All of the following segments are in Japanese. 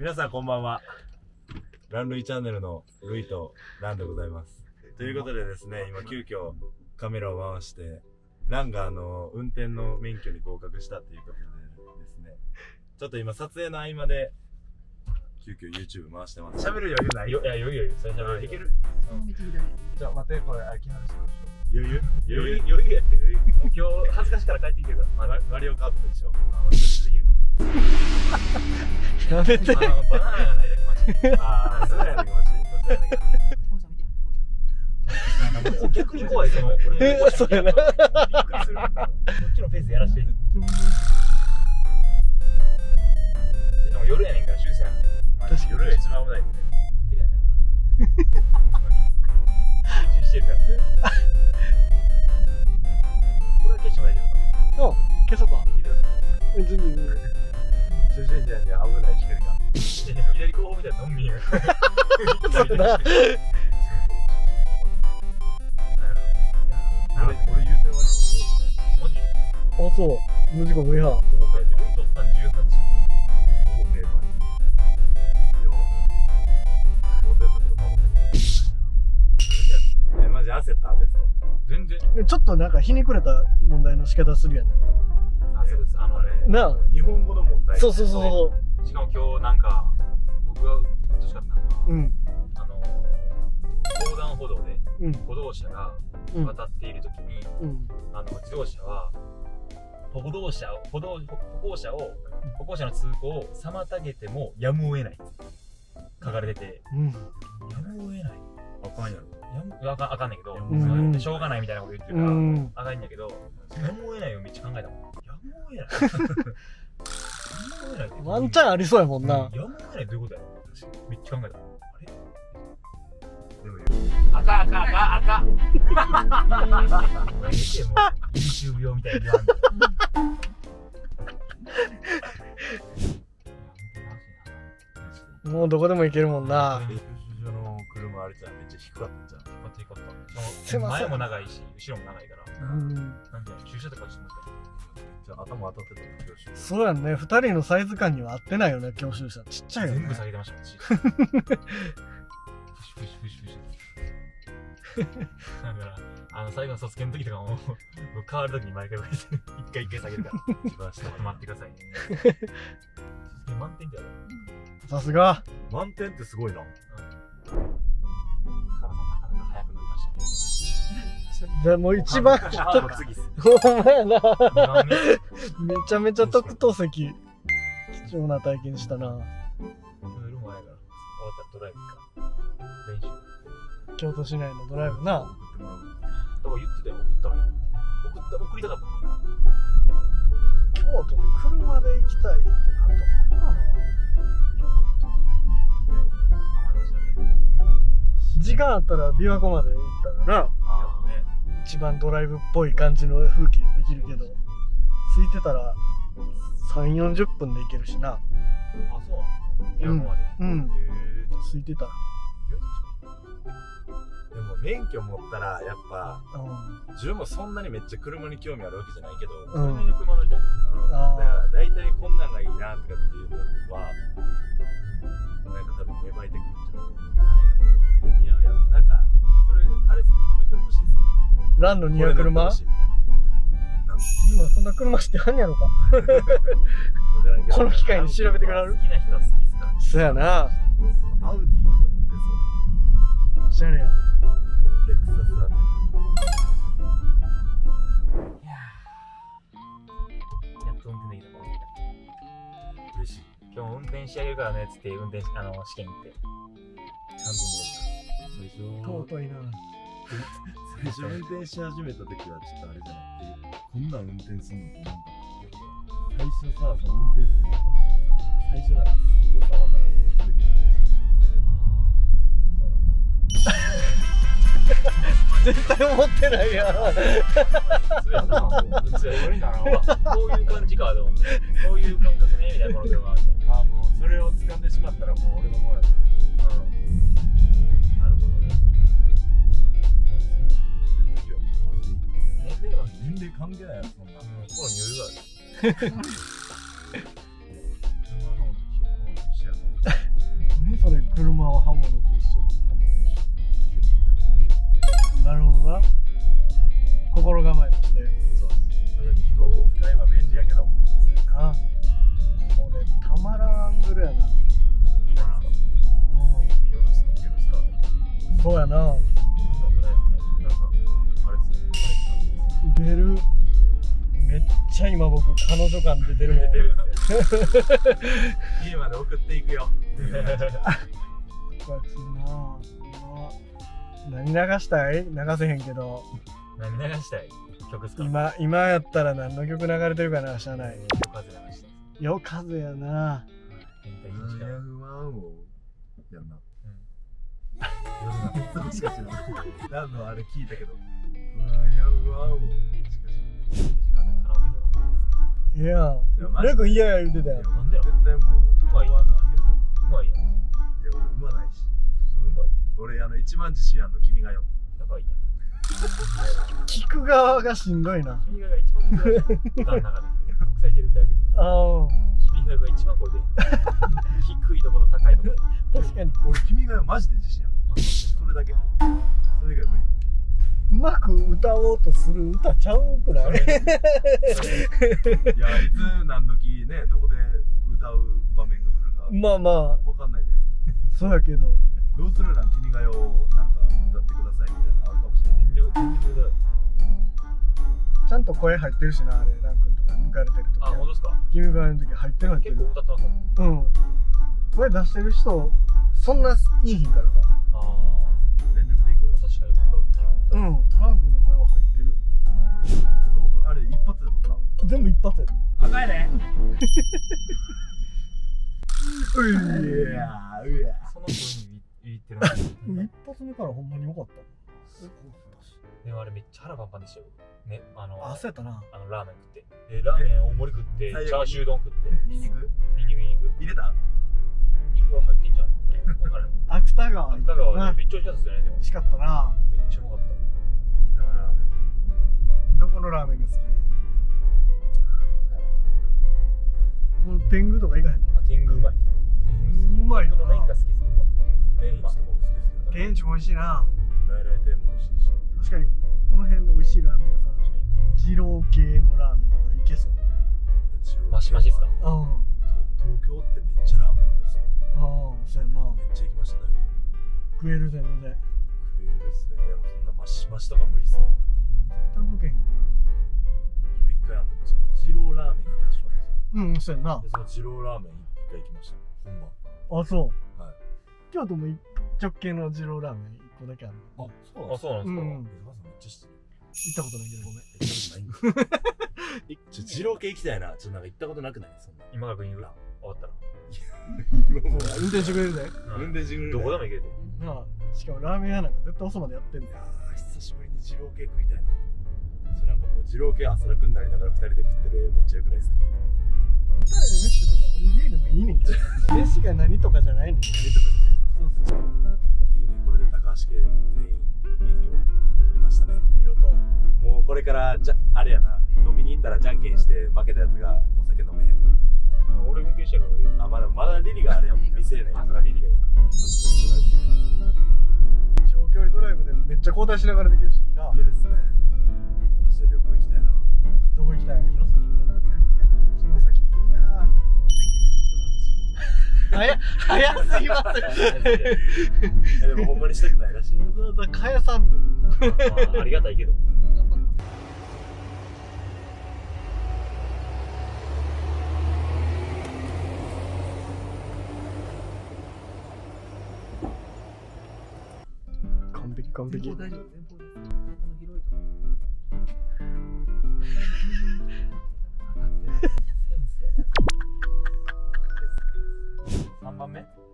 皆さんこんばんは。ランルイチャンネルのルイとランでございます。ということでですね、今急遽カメラを回して、ランがあの、運転の免許に合格したということでですね、ちょっと今撮影の合間で、急遽 YouTube 回してます。喋る余裕ない？よいや、余裕余裕。それじゃいける？じゃあ待って、これ、あ、木原さん余裕？余裕？余裕？余裕やってる。もう今日恥ずかしいから帰ってきてるから。ママリオカートと一緒。やめてあ。あに怖い、その、俺。え そうやなびっくりする。こっちのペースやらして。でそうやなあそう無事故無違反ルイ取ったん18。ほぼペーパーに。よ。法定速度守ってる。え、マジ焦ったテスト。全然。でちょっとなんかひねくれた問題の仕方するやんなんかあ、そうです。あのね、なあ日本語の問題。そうそうそしかも今日なんか、僕がうっとしかったのは、ううん歩道でうん。歩道者がうん。渡っているときに、うん。あの、自動車は、歩道者を、歩道、歩行者を、歩行者の通行を妨げてもやむを得ない。書かれてて、うん。やむを得ない。あかんやろ。あかかんねんけど、ん。しょうがないみたいなこと言ってうるから、ん。あかんねんけど、やむを得ないをめっちゃ考えたもん。やむを得ない。ワンチャンありそうやもんな。やむを得ないどういうことやろ？めっちゃ考えた。もんあかんあかんあかん。見てもう、YouTube 用み。もうどこでも行けるもんな練習場の車あれじゃんめっちゃ低かったんじゃん。待っていこうかすいません前も長いし、後ろも長いから。うんなんで、駐車とかちょっと待って。じゃあ頭当たってたの教習。そうやんね二人のサイズ感には合ってないよね教習車ちっちゃいよね全部下げてましたもん、だから、あの、最後の卒検の時とかも、僕変わる時に毎回こうやって一回一回下げるから。ちょっと待ってくださいね。卒検満点じゃない？さすが満点ってすごいな。原さん、なかなか早く乗りました。でもう一番。ほんまやなめちゃめちゃ特等席貴重な体験したな乗る前から、終わったらドライブか。練習。京都市内のドライブな送ってもらう。だから言ってたよ、送ったわよ。送った、送りたかったもんな。京都で車で行きたいってなるとあるかな時間あったら琵琶湖まで行ったらなああ、ね。一番ドライブっぽい感じの風景できるけど空いてたら3 4 0分で行けるしなあ、そうなんですか。琵琶湖まで。うん。空いてたらでも免許持ったら、やっぱ、う自分もそんなにめっちゃ車に興味あるわけじゃないけど、ん、うん、車乗りたい。うん。だから大体こんなんがいいなとかっていうのは、なんか多分芽生えてくるんじゃない似合うやろなんか、それ、あれっすね、コメントで欲しいっすね。ランの似合う車今そんな車知ってはんやろか。この機会に調べてくれる？好きな人は好きですか？ら。そやな。アウディとか。おしゃれや。レクサスあたり。いやー。やっと運転できた。嬉しい。今日も運転してあげるからねっつって運転しあの試験行って。3分で最初、尊いな。最初運転し始めた時はちょっとあれじゃなくて、こんなん運転すんのってなんか、最初さ、その運転席になった時にさ、最初なんかすごさわからん絶対思ってないやんあそうやな無理だなこういう感じかと思ってこういう感覚ねみたいなこの車みたいなああ、もうそれを掴んでしまったらもう俺のもんや。と。うんなるほどね。年齢は年齢関係ないやろ、そんな。うん心に余裕がある な？心構えとして。そうそれだけ人を使えば便利やけど。な。これたまらんグルやな。う許すか許すかんそうやな今ぐらいのねなんかあれっすね。出る。めっちゃ今僕彼女感出てるもん。出てる 家まで送っていくよ。ワクチンな。あ何流したい？流せへんけど。何流したい？曲っすか？今今やったら何の曲流れてるかな？知らない。夜風流したいよ風やな。変態一時間不安をやんな。夜がしかしない何のあれ聞いたけど。不安や不安をしかし時間でカラオケでいや。レン君嫌や言うてたよ。なんでや絶対もう。フォロワーさん減ると思うまいやん。ういや俺うまないし。普通うまい俺あの一番自信あんの君がよ。やばいやん。聞く側がしんどいな。君が一番難しい。歌の中で国際試で歌うけどさあ君が一番声で低いところと高いところ。あ 確かに。俺君がよマジで自信ある。それだけ。それ以外無理。うまく歌おうとする歌ちゃうくない？いやいつ何時ねどこで歌う場面が来るか。まあまあ。わかんないじゃないですか。そうやけどどうするなん君がよなんか歌ってくださいみたいなのあるかもしれないちゃんと声入ってるしなあれラン君とか。抜かれてる時。あ本当ですか？君がの時入ってる入ってる結構歌ってますうん。声出してる人そんないいひんからさ。ああ全力でいこうよ確かに僕は歌ううん。ラン君の声は入ってる。どうあれ一発で撮った？全部一発やで。赤いねういやうやその声に言ってるの一発目からほんまによかったでもあれめっちゃ腹パンパンでしたよ。ねあのあそうやったな。あのラーメン食って。でラーメン大盛り食ってチャーシュー丼食って。ニンニク。ニンニクニンニク。入れた？ニンニクは入ってんじゃん。分からん芥川芥川なね。めっちゃ美味しかったですよねでも。美味しかったな。めっちゃうまかった。いいなラーメンどこのラーメンが好き？この天狗とかいかへんの？あ天狗うまい天狗うまいよな。天狗の麺が好き天一とかも好きですけど天一も美味しいな。来来店も美味しいし。確かにこの辺の美味しいラーメン屋さん二郎系のラーメンとかいけそう。マシマシっすか？うん。あ東京ってめっちゃラーメンあるんですよ。あそうやな。めっちゃ行きました大食える全然。食えるっすね。でもそんなマシマシとか無理っすね。絶対動け？へん一回あのその二郎ラーメンが発祥なんです。ようんそうやな。でその二郎ラーメン一回行きました。本番。あそう。はい京都も直系の二郎ラーメン一個だけあるあそうあそうなんですか、うん江戸川さん。めっちゃ知ってる。行ったことないけどごめん。行ったことないんだ ちょ二郎系行きたいな。ちょっとなんか行ったことなくない？そんな今から国に終わったら、今もう。運転してくれるで。運転してくれるどこでも行けるで。なあしかもラーメン屋なんか絶対遅までやってんだよ。久しぶりに二郎系食いたいな。それなんかもう二郎系朝楽になりながら二人で食ってる絵めっちゃよくないですか？二人で飯食ってたらおにぎりでもいいねんけど。飯が何とかじゃないねん。何とかじゃないそうそういいね。これで高橋家全員免許取りましたね。見事。もうこれからじゃあれやな。飲みに行ったらじゃんけんして負けたやつがお酒飲めへん。ね俺運転してるからいいよ。あまだまだリリがあれやもん。未成年やあからリリがいいか長距離ドライブでめっちゃ交代しながらできるしいいな。いけるっすね。マジで旅行行きたいな。どこ行きたい？早早すぎますえでもほんまにしたくないらしい。わざわざ返さん。あありがたいけど。完璧完璧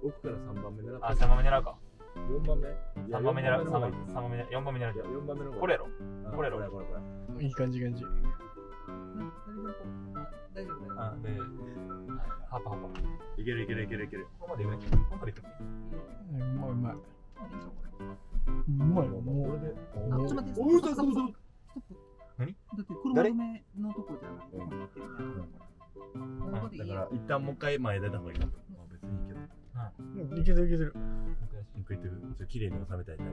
奥から3番目狙あ3番目狙うか。4番目？3番目狙う。3番目三番目4番目狙う。いや4番目のこれやろ。あこれやろ。これこれこれ。いい感じいい感じ。うん大丈夫大丈夫。あでハパハパこいけるいけるいけるいける。こまで言うねここまで言ってうまいうまい。うまいわもうこれで。あ、ちょっと待って、おーストップストップストップストップ何だって車止めのとこじゃなくて、うん。ここでいいやだから一旦もう一回前出た方がいいいいけてるいけてるク行ってくる。ちょっと綺麗に収めたいタイプ。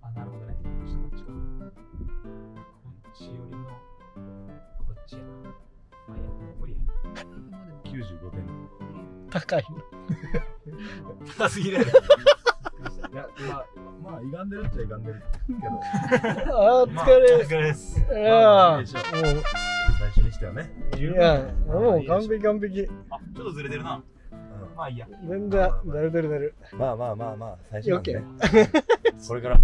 あ、なるほどね。こっちか。こっちよりの、こっちやな。あ、いや、無理や。95点。高い高すぎる。いや、まあ、まあ、歪んでるっちゃ歪んでるけど、あ疲れお疲れです。いやいいでしょーも最初にしてはね。ういやもう完璧完璧あ、ちょっとずれてるな。まあいいや。全然出る出る出るまあまあまあまあ、最初なんで、ねオ。これから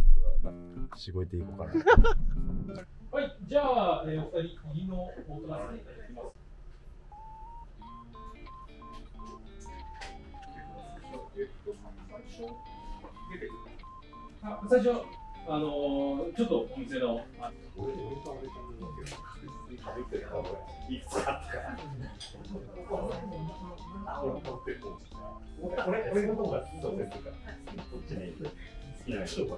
しごいていこうかな。はい、じゃあ、えー、お二人、右のいただきます。あ最初、あのー、ちょっとお店の、あ俺、俺の方がそうですか。こっちに好きな人が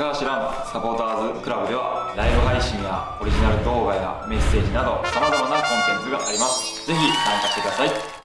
高橋蘭サポーターズクラブではライブ配信やオリジナル動画やメッセージなど様々なコンテンツがあります。ぜひ参加してください。